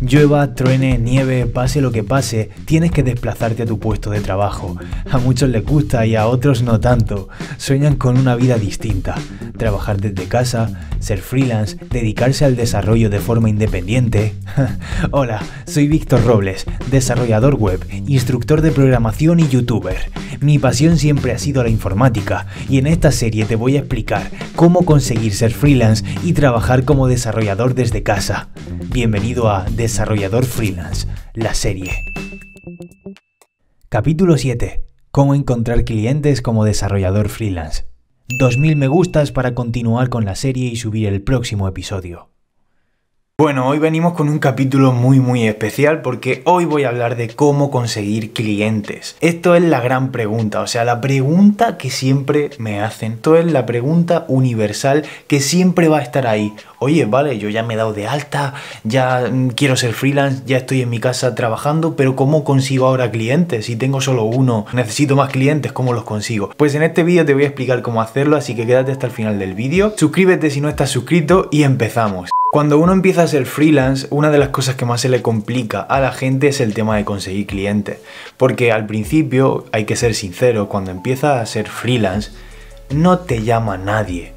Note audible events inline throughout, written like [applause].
Llueva, truene, nieve, pase lo que pase, tienes que desplazarte a tu puesto de trabajo. A muchos les gusta y a otros no tanto. Sueñan con una vida distinta. Trabajar desde casa, ser freelance, dedicarse al desarrollo de forma independiente. [laughs] Hola, soy Víctor Robles, desarrollador web, instructor de programación y youtuber. Mi pasión siempre ha sido la informática y en esta serie te voy a explicar cómo conseguir ser freelance y trabajar como desarrollador desde casa. Bienvenido a Desarrollador Freelance, la serie. Capítulo 7. Cómo encontrar clientes como desarrollador freelance. 2000 me gustas para continuar con la serie y subir el próximo episodio. Bueno, hoy venimos con un capítulo muy muy especial porque hoy voy a hablar de cómo conseguir clientes. Esto es la gran pregunta, o sea, la pregunta que siempre me hacen. Esto es la pregunta universal que siempre va a estar ahí. Oye, vale, yo ya me he dado de alta, ya mm, quiero ser freelance, ya estoy en mi casa trabajando, pero ¿cómo consigo ahora clientes? Si tengo solo uno, necesito más clientes, ¿cómo los consigo? Pues en este vídeo te voy a explicar cómo hacerlo, así que quédate hasta el final del vídeo. Suscríbete si no estás suscrito y empezamos. Cuando uno empieza a ser freelance, una de las cosas que más se le complica a la gente es el tema de conseguir clientes. Porque al principio, hay que ser sincero, cuando empiezas a ser freelance, no te llama nadie.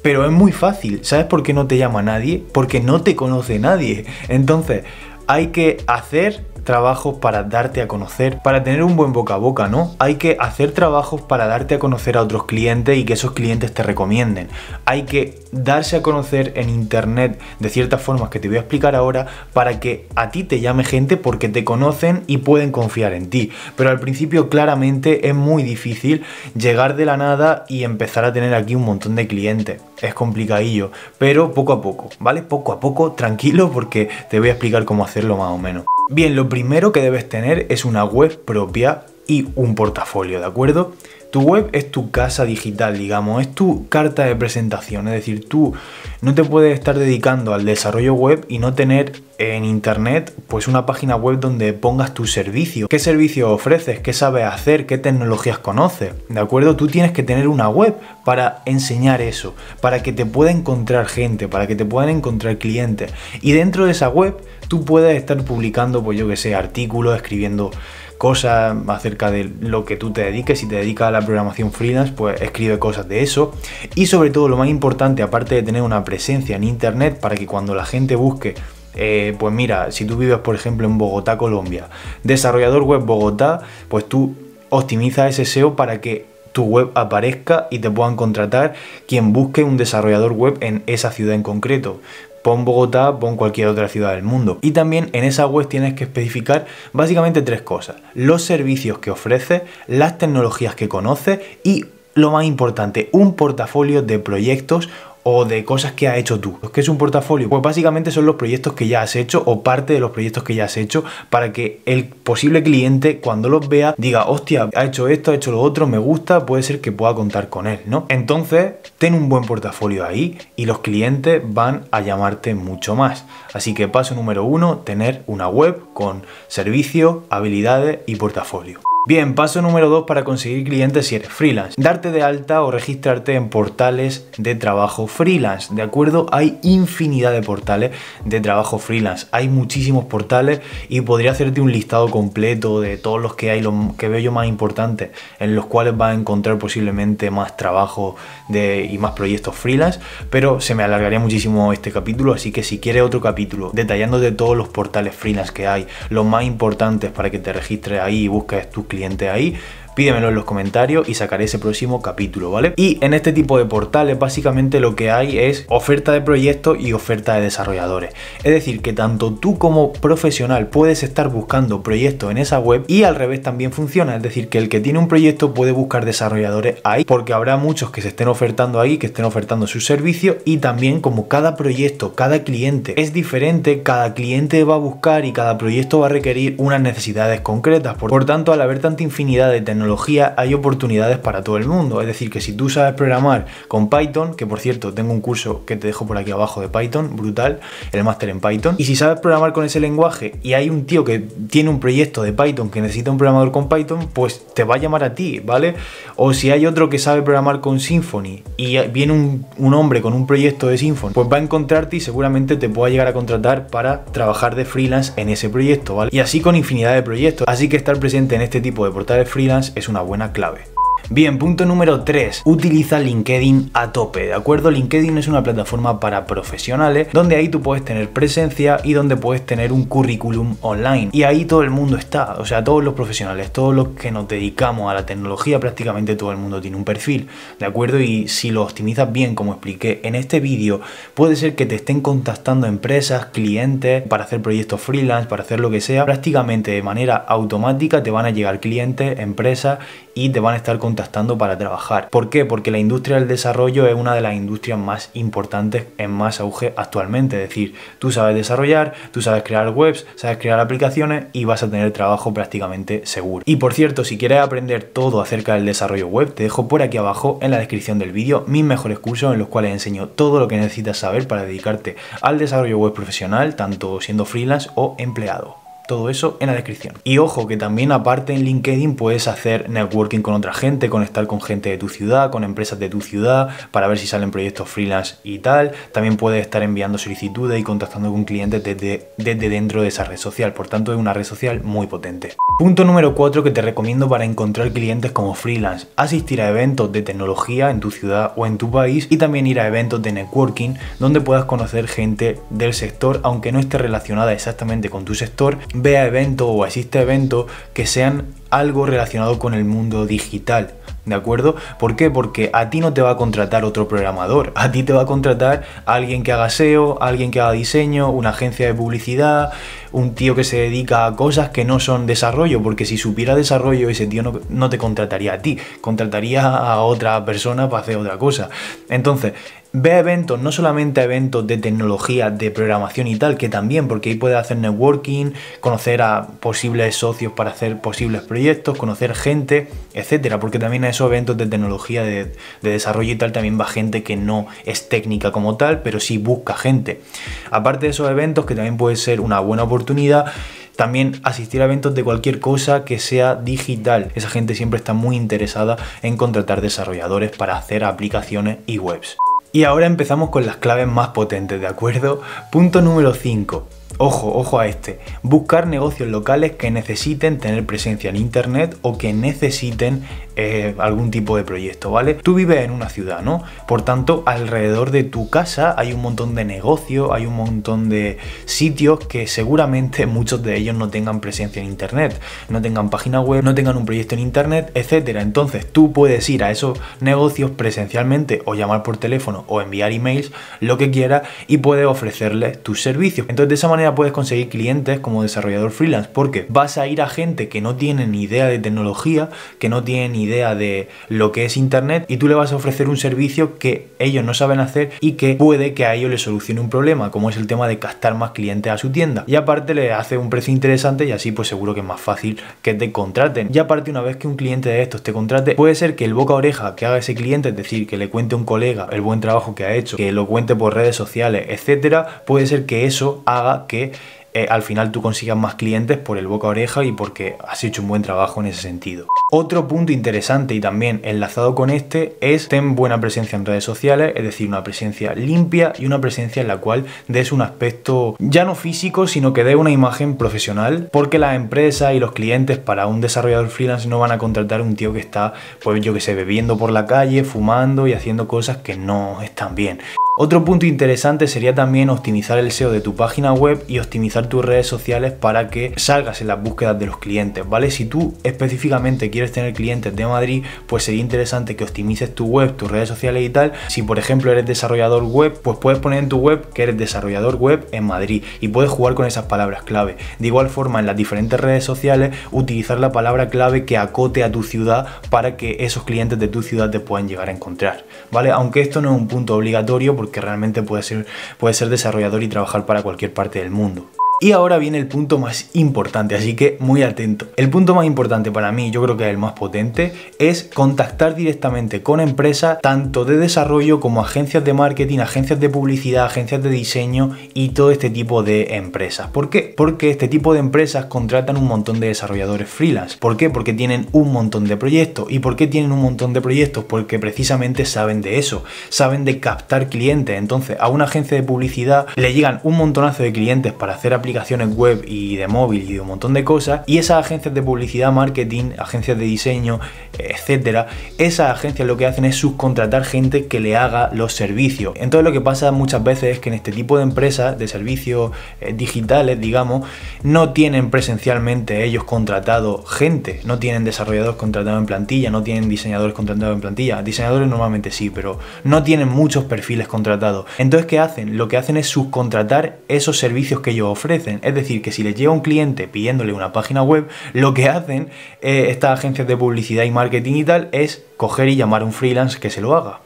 Pero es muy fácil. ¿Sabes por qué no te llama nadie? Porque no te conoce nadie. Entonces, hay que hacer trabajos para darte a conocer, para tener un buen boca a boca, ¿no? Hay que hacer trabajos para darte a conocer a otros clientes y que esos clientes te recomienden. Hay que darse a conocer en internet de ciertas formas que te voy a explicar ahora para que a ti te llame gente porque te conocen y pueden confiar en ti. Pero al principio claramente es muy difícil llegar de la nada y empezar a tener aquí un montón de clientes. Es complicadillo, pero poco a poco, ¿vale? Poco a poco, tranquilo porque te voy a explicar cómo hacerlo más o menos. Bien, lo primero que debes tener es una web propia y un portafolio, ¿de acuerdo? Tu web es tu casa digital, digamos, es tu carta de presentación, es decir, tú no te puedes estar dedicando al desarrollo web y no tener en internet pues una página web donde pongas tu servicio. ¿Qué servicio ofreces? ¿Qué sabes hacer? ¿Qué tecnologías conoces? ¿De acuerdo? Tú tienes que tener una web para enseñar eso, para que te pueda encontrar gente, para que te puedan encontrar clientes. Y dentro de esa web tú puedes estar publicando, pues yo que sé, artículos, escribiendo cosas acerca de lo que tú te dediques. Si te dedicas a la programación freelance, pues escribe cosas de eso. Y sobre todo, lo más importante, aparte de tener una presencia en internet, para que cuando la gente busque eh, pues mira, si tú vives por ejemplo en Bogotá, Colombia, desarrollador web Bogotá, pues tú optimiza ese SEO para que tu web aparezca y te puedan contratar quien busque un desarrollador web en esa ciudad en concreto pon Bogotá, pon cualquier otra ciudad del mundo. Y también en esa web tienes que especificar básicamente tres cosas. Los servicios que ofrece, las tecnologías que conoce y lo más importante, un portafolio de proyectos o de cosas que ha hecho tú. ¿Qué es un portafolio? Pues básicamente son los proyectos que ya has hecho o parte de los proyectos que ya has hecho para que el posible cliente cuando los vea diga, hostia, ha hecho esto, ha hecho lo otro, me gusta, puede ser que pueda contar con él, ¿no? Entonces, ten un buen portafolio ahí y los clientes van a llamarte mucho más. Así que paso número uno, tener una web con servicio, habilidades y portafolio. Bien, paso número 2 para conseguir clientes si eres freelance. Darte de alta o registrarte en portales de trabajo freelance. ¿De acuerdo? Hay infinidad de portales de trabajo freelance. Hay muchísimos portales y podría hacerte un listado completo de todos los que hay, los que veo yo más importantes, en los cuales vas a encontrar posiblemente más trabajo y más proyectos freelance. Pero se me alargaría muchísimo este capítulo, así que si quieres otro capítulo detallando de todos los portales freelance que hay, los más importantes para que te registres ahí y busques tus clientes ahí pídemelo en los comentarios y sacaré ese próximo capítulo, ¿vale? Y en este tipo de portales básicamente lo que hay es oferta de proyectos y oferta de desarrolladores. Es decir, que tanto tú como profesional puedes estar buscando proyectos en esa web y al revés también funciona. Es decir, que el que tiene un proyecto puede buscar desarrolladores ahí porque habrá muchos que se estén ofertando ahí, que estén ofertando su servicio y también como cada proyecto, cada cliente es diferente, cada cliente va a buscar y cada proyecto va a requerir unas necesidades concretas. Por, por tanto, al haber tanta infinidad de tecnologías hay oportunidades para todo el mundo. Es decir, que si tú sabes programar con Python, que por cierto tengo un curso que te dejo por aquí abajo de Python, brutal, el máster en Python, y si sabes programar con ese lenguaje y hay un tío que tiene un proyecto de Python que necesita un programador con Python, pues te va a llamar a ti, ¿vale? O si hay otro que sabe programar con Symfony y viene un, un hombre con un proyecto de Symfony, pues va a encontrarte y seguramente te pueda llegar a contratar para trabajar de freelance en ese proyecto, ¿vale? Y así con infinidad de proyectos. Así que estar presente en este tipo de portales freelance es una buena clave. Bien, punto número 3. Utiliza LinkedIn a tope, ¿de acuerdo? LinkedIn es una plataforma para profesionales donde ahí tú puedes tener presencia y donde puedes tener un currículum online. Y ahí todo el mundo está, o sea, todos los profesionales, todos los que nos dedicamos a la tecnología, prácticamente todo el mundo tiene un perfil, ¿de acuerdo? Y si lo optimizas bien, como expliqué en este vídeo, puede ser que te estén contactando empresas, clientes, para hacer proyectos freelance, para hacer lo que sea. Prácticamente de manera automática te van a llegar clientes, empresas y te van a estar contactando para trabajar. ¿Por qué? Porque la industria del desarrollo es una de las industrias más importantes en más auge actualmente. Es decir, tú sabes desarrollar, tú sabes crear webs, sabes crear aplicaciones y vas a tener trabajo prácticamente seguro. Y por cierto, si quieres aprender todo acerca del desarrollo web, te dejo por aquí abajo en la descripción del vídeo mis mejores cursos en los cuales enseño todo lo que necesitas saber para dedicarte al desarrollo web profesional, tanto siendo freelance o empleado. Todo eso en la descripción. Y ojo que también aparte en LinkedIn puedes hacer networking con otra gente, conectar con gente de tu ciudad, con empresas de tu ciudad, para ver si salen proyectos freelance y tal. También puedes estar enviando solicitudes y contactando con clientes desde, desde dentro de esa red social. Por tanto es una red social muy potente. Punto número 4 que te recomiendo para encontrar clientes como freelance. Asistir a eventos de tecnología en tu ciudad o en tu país y también ir a eventos de networking donde puedas conocer gente del sector aunque no esté relacionada exactamente con tu sector vea eventos o asiste a eventos que sean algo relacionado con el mundo digital. ¿De acuerdo? ¿Por qué? Porque a ti no te va a contratar otro programador, a ti te va a contratar alguien que haga SEO, alguien que haga diseño, una agencia de publicidad, un tío que se dedica a cosas que no son desarrollo, porque si supiera desarrollo ese tío no, no te contrataría a ti, contrataría a otra persona para hacer otra cosa. Entonces, Ve eventos, no solamente eventos de tecnología, de programación y tal, que también, porque ahí puedes hacer networking, conocer a posibles socios para hacer posibles proyectos, conocer gente, etcétera, porque también a esos eventos de tecnología, de, de, desarrollo y tal, también va gente que no es técnica como tal, pero sí busca gente. Aparte de esos eventos, que también puede ser una buena oportunidad, también asistir a eventos de cualquier cosa que sea digital. Esa gente siempre está muy interesada en contratar desarrolladores para hacer aplicaciones y webs. Y ahora empezamos con las claves más potentes, ¿de acuerdo? Punto número 5. Ojo, ojo a este. Buscar negocios locales que necesiten tener presencia en internet o que necesiten eh, algún tipo de proyecto, ¿vale? Tú vives en una ciudad, ¿no? Por tanto, alrededor de tu casa hay un montón de negocios, hay un montón de sitios que seguramente [laughs] muchos de ellos no tengan presencia en internet, no tengan página web, no tengan un proyecto en internet, etcétera. Entonces, tú puedes ir a esos negocios presencialmente o llamar por teléfono o enviar emails, lo que quieras, y puedes ofrecerles tus servicios. Entonces, de esa manera puedes conseguir clientes como desarrollador freelance, porque vas a ir a gente que no tiene ni idea de tecnología, que no tiene ni idea de lo que es internet y tú le vas a ofrecer un servicio que ellos no saben hacer y que puede que a ellos les solucione un problema, como es el tema de captar más clientes a su tienda. Y aparte le hace un precio interesante y así pues seguro que es más fácil que te contraten. Y aparte una vez que un cliente de estos te contrate, puede ser que el boca a oreja que haga ese cliente, es decir, que le cuente un colega el buen trabajo que ha hecho, que lo cuente por redes sociales, etcétera, puede ser que eso haga que eh, al final tú consigas más clientes por el boca a oreja y porque has hecho un buen trabajo en ese sentido. Otro punto interesante y también enlazado con este es ten buena presencia en redes sociales, es decir, una presencia limpia y una presencia en la cual des un aspecto ya no físico, sino que dé una imagen profesional, porque las empresas y los clientes para un desarrollador freelance no van a contratar un tío que está, pues yo que sé, bebiendo por la calle, fumando y haciendo cosas que no están bien. Otro punto interesante sería también optimizar el SEO de tu página web y optimizar tus redes sociales para que salgas en las búsquedas de los clientes, ¿vale? Si tú específicamente quieres tener clientes de Madrid, pues sería interesante que optimices tu web, tus redes sociales y tal. Si por ejemplo eres desarrollador web, pues puedes poner en tu web que eres desarrollador web en Madrid y puedes jugar con esas palabras clave. De igual forma en las diferentes redes sociales utilizar la palabra clave que acote a tu ciudad para que esos clientes de tu ciudad te puedan llegar a encontrar, ¿vale? Aunque esto no es un punto obligatorio realmente puede ser, puede ser desarrollador y trabajar para cualquier parte del mundo. Y ahora viene el punto más importante, así que muy atento. El punto más importante para mí, yo creo que es el más potente, es contactar directamente con empresas tanto de desarrollo como agencias de marketing, agencias de publicidad, agencias de diseño y todo este tipo de empresas. ¿Por qué? Porque este tipo de empresas contratan un montón de desarrolladores freelance. ¿Por qué? Porque tienen un montón de proyectos. ¿Y por qué tienen un montón de proyectos? Porque precisamente saben de eso, saben de captar clientes. Entonces a una agencia de publicidad le llegan un montonazo de clientes para hacer aplicaciones aplicaciones web y de móvil y de un montón de cosas. Y esas agencias de publicidad, marketing, agencias de diseño, etcétera, esas agencias lo que hacen es subcontratar gente que le haga los servicios. Entonces lo que pasa muchas veces es que en este tipo de empresas de servicios eh, digitales, digamos, no tienen presencialmente ellos contratado gente, no tienen desarrolladores contratados en plantilla, no tienen diseñadores contratados en plantilla. Diseñadores normalmente sí, pero no tienen muchos perfiles contratados. Entonces, ¿qué hacen? Lo que hacen es subcontratar esos servicios que ellos ofrecen es decir, que si les llega un cliente pidiéndole una página web, lo que hacen eh, estas agencias de publicidad y marketing y tal es coger y llamar a un freelance que se lo haga.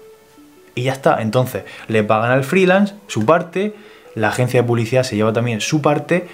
Y ya está. Entonces, le pagan al freelance su parte, la agencia de publicidad se lleva también su parte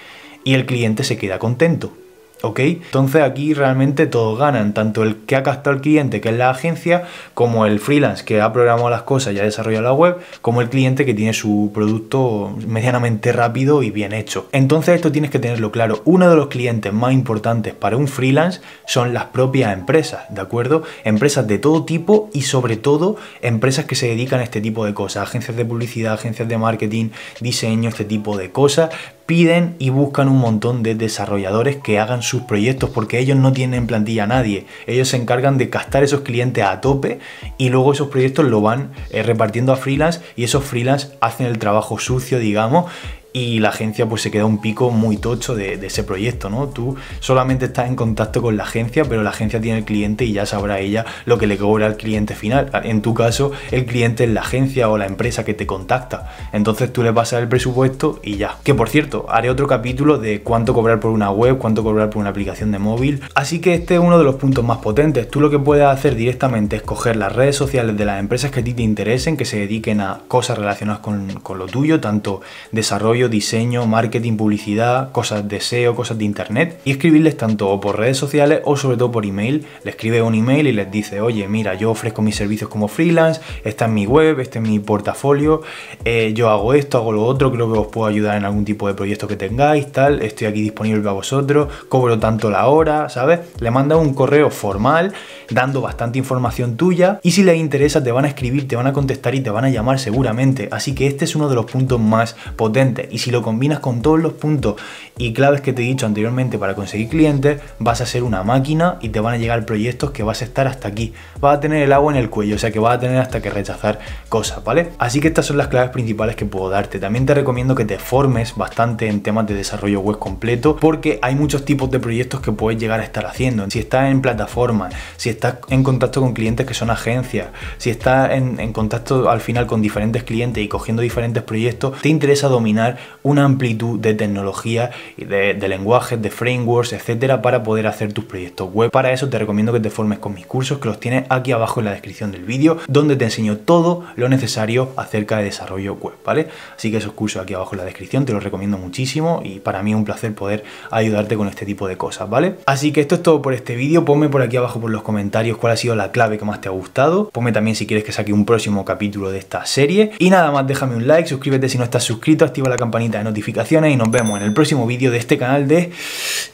y el cliente se queda contento. ¿Ok? Entonces aquí realmente todos ganan, tanto el que ha captado al cliente, que es la agencia, como el freelance que ha programado las cosas y ha desarrollado la web, como el cliente que tiene su producto medianamente rápido y bien hecho. Entonces esto tienes que tenerlo claro. Uno de los clientes más importantes para un freelance son las propias empresas, ¿de acuerdo? Empresas de todo tipo y sobre todo empresas que se dedican a este tipo de cosas, agencias de publicidad, agencias de marketing, diseño, este tipo de cosas, piden y buscan un montón de desarrolladores que hagan sus proyectos porque ellos no tienen plantilla a nadie. Ellos se encargan de captar esos clientes a tope y luego esos proyectos lo van eh, repartiendo a freelance y esos freelance hacen el trabajo sucio, digamos, y la agencia pues se queda un pico muy tocho de, ese proyecto, ¿no? Tú solamente estás en contacto con la agencia, pero la agencia tiene el cliente y ya sabrá ella lo que le cobra al cliente final. En tu caso, el cliente es la agencia o la empresa que te contacta. Entonces tú le pasas el presupuesto y ya. Que por cierto, haré otro capítulo de cuánto cobrar por una web, cuánto cobrar por una aplicación de móvil. Así que este es uno de los puntos más potentes. Tú lo que puedes hacer directamente es coger las redes sociales de las empresas que a ti te interesen, que se dediquen a cosas relacionadas con, con lo tuyo, tanto desarrollo diseño, marketing, publicidad, cosas de SEO, cosas de internet y escribirles tanto por redes sociales o sobre todo por email. Le escribe un email y les dice, oye, mira, yo ofrezco mis servicios como freelance, está en mi web, este es mi portafolio, eh, yo hago esto, hago lo otro, creo que os puedo ayudar en algún tipo de proyecto que tengáis, tal, estoy aquí disponible para vosotros, cobro tanto la hora, ¿sabes? Le manda un correo formal dando bastante información tuya y si les interesa te van a escribir, te van a contestar y te van a llamar seguramente. Así que este es uno de los puntos más potentes y si lo combinas con todos los puntos y claves que te he dicho anteriormente para conseguir clientes, vas a ser una máquina y te van a llegar proyectos que vas a estar hasta aquí. Vas a tener el agua en el cuello, o sea que vas a tener hasta que rechazar cosas, ¿vale? Así que estas son las claves principales que puedo darte. También te recomiendo que te formes bastante en temas de desarrollo web completo porque hay muchos tipos de proyectos que puedes llegar a estar haciendo. Si estás en plataformas, si estás en contacto con clientes que son agencias, si estás en, en contacto al final con diferentes clientes y cogiendo diferentes proyectos, te interesa dominar una amplitud de tecnología, de, de lenguajes, de frameworks, etcétera, para poder hacer tus proyectos web. Para eso te recomiendo que te formes con mis cursos, que los tienes aquí abajo en la descripción del vídeo, donde te enseño todo lo necesario acerca de desarrollo web, ¿vale? Así que esos cursos aquí abajo en la descripción te los recomiendo muchísimo y para mí es un placer poder ayudarte con este tipo de cosas, ¿vale? Así que esto es todo por este vídeo, ponme por aquí abajo por los comentarios cuál ha sido la clave que más te ha gustado, ponme también si quieres que saque un próximo capítulo de esta serie y nada más déjame un like, suscríbete si no estás suscrito, activa la campanita de notificaciones y nos vemos en el próximo vídeo de este canal de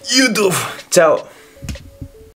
YouTube. Chao.